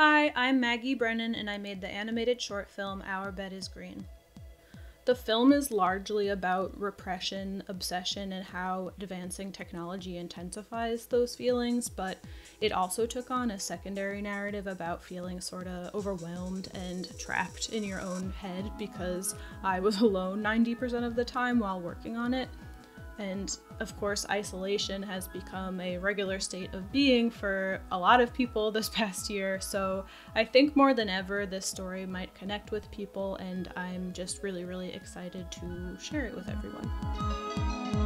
Hi, I'm Maggie Brennan, and I made the animated short film Our Bed is Green. The film is largely about repression, obsession, and how advancing technology intensifies those feelings, but it also took on a secondary narrative about feeling sort of overwhelmed and trapped in your own head because I was alone 90% of the time while working on it. And of course, isolation has become a regular state of being for a lot of people this past year. So I think more than ever, this story might connect with people, and I'm just really, really excited to share it with everyone.